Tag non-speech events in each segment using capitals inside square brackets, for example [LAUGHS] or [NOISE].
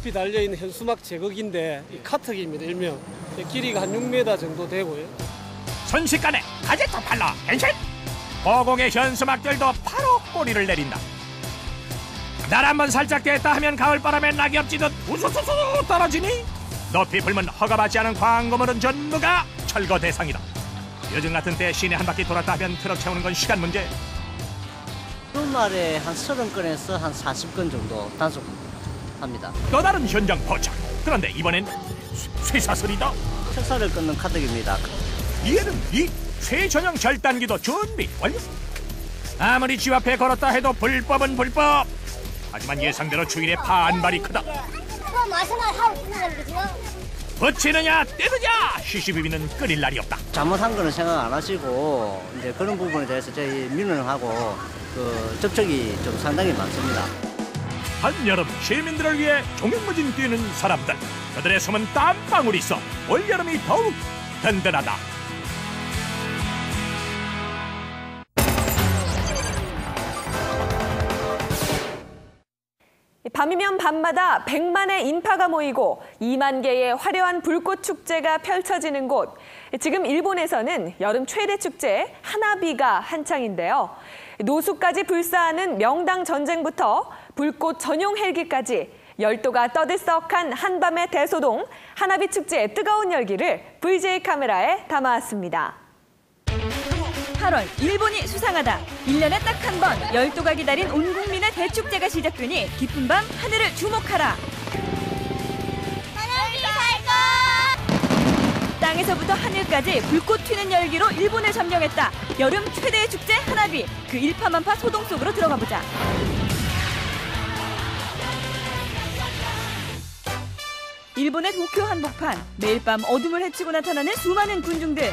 높이 달려있는 현수막 제거기인데 이 카트기입니다, 일명. 길이가 한 6m 정도 되고요. 순식간에 가제트 팔러 변신 고공의 현수막들도 바로 꼬리를 내린다. 날 한번 살짝 뗐다 하면 가을바람에 낙엽 지듯 우수수수 떨어지니 높이 불면 허가받지 않은 광고물은 전부가 철거 대상이다. 요즘 같은 때 시내 한 바퀴 돌았다 하면 트럭 채우는 건 시간 문제. 주말에 한 30건에서 한 40건 정도 단속 합니다. 또 다른 현장 포착. 그런데 이번엔 쇠사슬이다. 책사를 끊는 카드입니다. 얘는 이 쇠전형 절단기도 준비 완료. 아무리 집 앞에 걸었다 해도 불법은 불법. 하지만 예상대로 주인의 반발이 크다. 버치느냐 떼느냐 시시비비는 끊일 날이 없다. 잘못한 거는 생각 안 하시고 이제 그런 부분에 대해서 저희 민원하고 그 접촉이 좀 상당히 많습니다. 한여름 시민들을 위해 종횡무진 뛰는 사람들. 그들의 숨은 땀방울이 있어 올여름이 더욱 든든하다. 밤이면 밤마다 100만의 인파가 모이고 2만 개의 화려한 불꽃 축제가 펼쳐지는 곳. 지금 일본에서는 여름 최대 축제 하나비가 한창인데요. 노수까지 불사하는 명당 전쟁부터 불꽃 전용 헬기까지 열도가 떠들썩한 한밤의 대소동 하나비 축제의 뜨거운 열기를 VJ 카메라에 담아왔습니다. 8월 일본이 수상하다. 1년에 딱 한 번 열도가 기다린 온 국민의 대축제가 시작되니 깊은 밤 하늘을 주목하라. 땅에서부터 하늘까지 불꽃 튀는 열기로 일본을 점령했다. 여름 최대의 축제 하나비. 그 일파만파 소동 속으로 들어가 보자. 일본의 도쿄 한복판. 매일 밤 어둠을 헤치고 나타나는 수많은 군중들.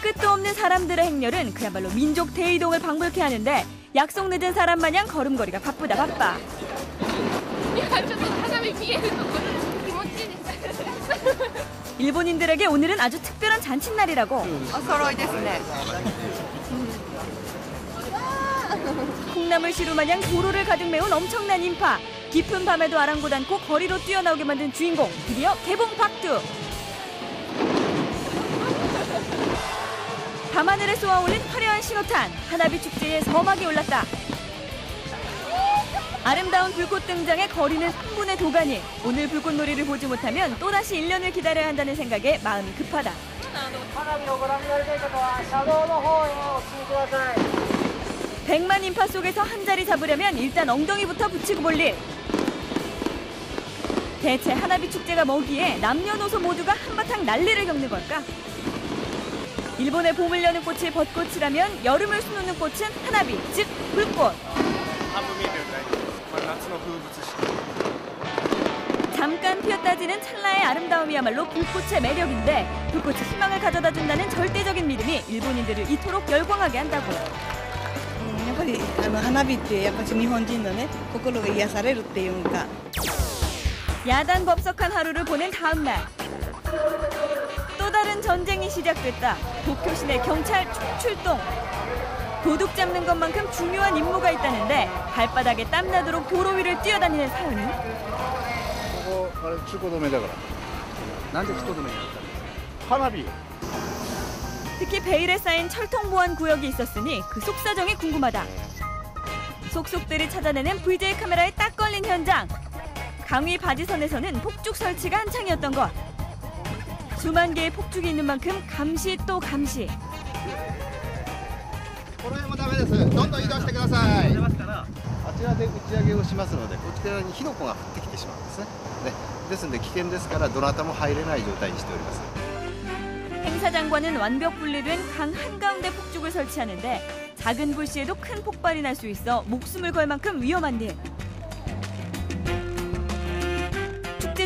끝도 없는 사람들의 행렬은 그야말로 민족 대이동을 방불케 하는데 약속 늦은 사람 마냥 걸음걸이가 바쁘다 바빠. [LAUGHS] 일본인들에게 오늘은 아주 특별한 잔칫날이라고. 어, 콩나물 시루 마냥 도로를 가득 메운 엄청난 인파. 깊은 밤에도 아랑곳 않고 거리로 뛰어나오게 만든 주인공 드디어 개봉 박두. 밤하늘에 쏘아올린 화려한 신호탄 하나비 축제에 서막이 올랐다. 아름다운 불꽃 등장에 거리는 3분의 도가니. 오늘 불꽃놀이를 보지 못하면 또다시 1년을 기다려야 한다는 생각에 마음이 급하다. 100만 인파 속에서 한 자리 잡으려면 일단 엉덩이부터 붙이고 볼 일. 대체 하나비 축제가 뭐기에 남녀노소 모두가 한바탕 난리를 겪는 걸까? 일본의 봄을 여는 꽃이 벚꽃이라면 여름을 수놓는 꽃은 하나비, 즉 불꽃. 잠깐 피었다지는 찰나의 아름다움이야말로 불꽃의 매력인데 불꽃이 희망을 가져다 준다는 절대적인 믿음이 일본인들을 이토록 열광하게 한다고. やっぱりあの花火ってやっぱり日本人のね心が癒されるっていうか 야단 법석한 하루를 보낸 다음 날. 또 다른 전쟁이 시작됐다. 도쿄 시내 경찰 출동. 도둑 잡는 것만큼 중요한 임무가 있다는데 발바닥에 땀나도록 도로 위를 뛰어다니는 사연은? 이거 출고도매다から. 난데 출고도매냐? 화나비. 특히 베일에 쌓인 철통 보안 구역이 있었으니 그 속사정이 궁금하다. 네. 속속들이 찾아내는 VJ 카메라에 딱 걸린 현장. 강위 바지선에서는 폭죽 설치가 한창이었던 것. 수만 개의 폭죽이 있는 만큼 감시 또 감시. 행사 장관은 완벽 분리된 강 한가운데 폭죽을 설치하는데 작은 불씨에도 큰 폭발이 날 수 있어 목숨을 걸 만큼 위험한 일.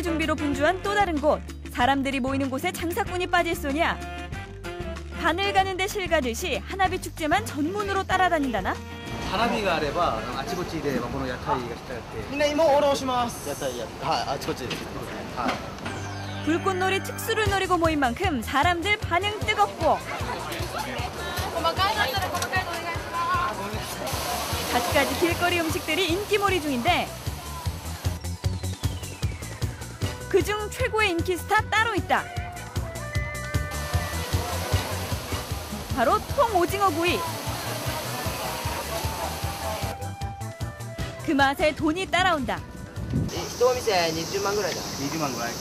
축제 준비로 분주한 또 다른 곳. 사람들이 모이는 곳에 장사꾼이 빠질 소냐? 바늘 가는데 실 가듯이 하나비 축제만 전문으로 따라다닌다나? 花火があればあちこちでこの屋台がしたってみんな芋を下ろします屋台やはいあちこちではい 불꽃놀이 특수를 노리고 모인 만큼 사람들 반응 뜨겁고 細かいのあったら細かいのお願いします 갖가지 길거리 음식들이 인기몰이 중인데 그중 최고의 인기 스타 따로 있다. 바로 통오징어 구이. 그 맛에 돈이 따라온다. 一店20万ぐらいだ20万ぐらい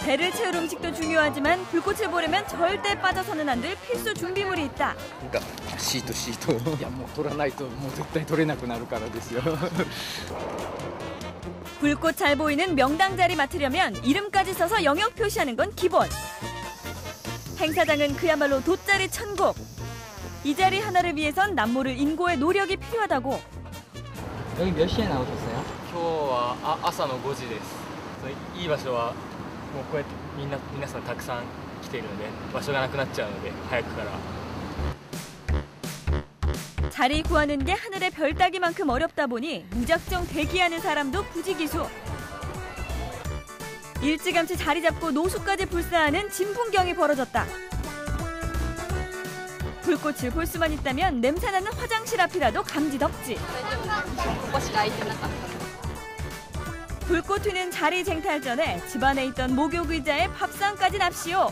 배를 채울 음식도 중요하지만 불꽃을 보려면 절대 빠져서는 안 될 필수 준비물이 있다. がシートシートいやもう取らないともう絶対取れなくなるからですよ 불꽃 잘 보이는 명당 자리 맡으려면 이름까지 써서 영역 표시하는 건 기본. 행사장은 그야말로 돗자리 천국. 이 자리 하나를 위해선 남모를 인고의 노력이 필요하다고. 여기 몇 시에 나오셨어요? 今日はあ朝の5時ですいい場所はもうこうやってみんな皆さんたくさん来ているので場所がなくなっちゃうので早くから 자리 구하는 게 하늘의 별 따기만큼 어렵다 보니 무작정 대기하는 사람도 부지기수. 일찌감치 자리 잡고 노숙까지 불사하는 진풍경이 벌어졌다. 불꽃을 볼 수만 있다면 냄새나는 화장실 앞이라도 감지덕지. 불꽃 튀는 자리 쟁탈 전에 집안에 있던 목욕 의자에 밥상까지 납시오.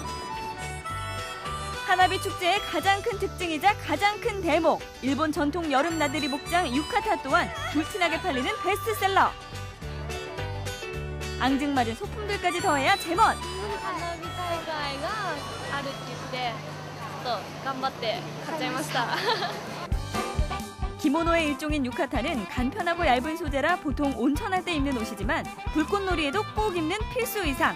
하나비 축제의 가장 큰 특징이자 가장 큰 대목, 일본 전통 여름 나들이 목장 유카타 또한 불티나게 팔리는 베스트셀러. 앙증맞은 소품들까지 더해야 제멋. 하나비 타이가이가 아르키인데 또 간바떼 가짜이마시다. 기모노의 일종인 유카타는 간편하고 얇은 소재라 보통 온천할 때 입는 옷이지만 불꽃놀이에도 꼭 입는 필수 의상.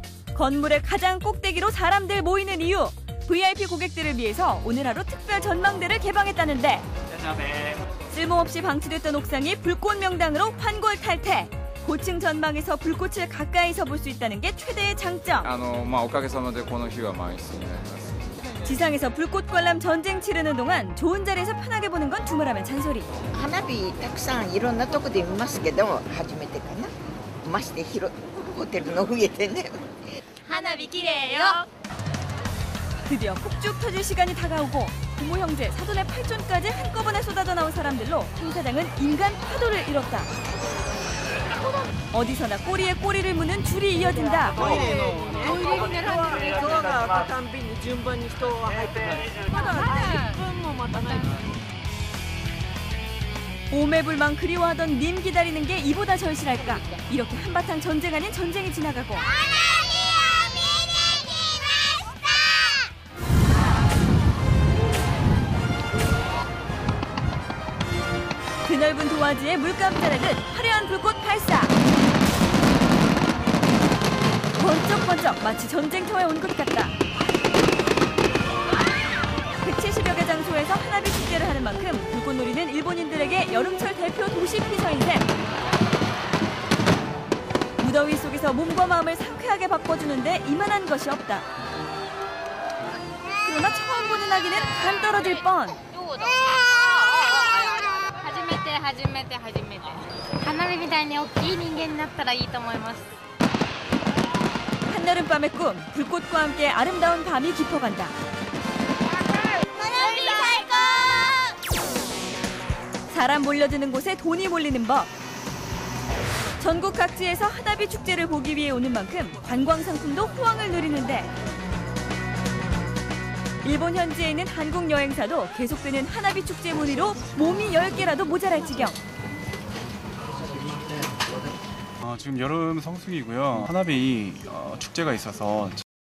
건물의 가장 꼭대기로 사람들 모이는 이유. VIP 고객들을 위해서 오늘 하루 특별 전망대를 개방했다는데 쓸모없이 방치됐던 옥상이 불꽃 명당으로 환골탈태. 고층 전망에서 불꽃을 가까이서 볼 수 있다는 게 최대의 장점. あのまあおかげさまでこの日は満室になります 지상에서 불꽃 관람 전쟁 치르는 동안 좋은 자리에서 편하게 보는 건 주말하면 잔소리. 花火たくさんいろんなとこで見ますけど初めてかなまして広ホテルの上でね 花火綺麗よ 드디어 폭죽 터질 시간이 다가오고 부모 형제 사돈의 팔촌까지 한꺼번에 쏟아져 나온 사람들로 행사장은 인간 파도를 일었다. 어디서나 꼬리에 꼬리를 무는 줄이 이어진다. トイレに並んでる人がたんびに順番に人が入ってくるまだ10分も待たない 오매불망 그리워하던 님 기다리는 게 이보다 절실할까? 이렇게 한바탕 전쟁 아닌 전쟁이 지나가고 드넓은 도화지에 물감 자르듯 화려한 불꽃 발사. 번쩍번쩍 마치 전쟁터에 온 것 같다. 170여 개 장소에서 하나비 축제를 하는 만큼 불꽃놀이는 일본인들에게 여름철 대표 도시 피서인 셈. 무더위 속에서 몸과 마음을 상쾌하게 바꿔주는데 이만한 것이 없다. 그러나 처음 보는 아기는 간 떨어질 뻔. どうだ初めて初めて初めて花火みたいに大きい人間になったらいいと思います 한여름밤의 꿈, 불꽃과 함께 아름다운 밤이 깊어간다. 花火最高 사람 몰려드는 곳에 돈이 몰리는 법. 전국 각지에서 하나비 축제를 보기 위해 오는 만큼 관광 상품도 호황을 누리는데 일본 현지에 있는 한국 여행사도 계속되는 하나비 축제 문의로 몸이 10개라도 모자랄 지경. 어, 지금 여름 성수기고요. 하나비 어, 축제가 있어서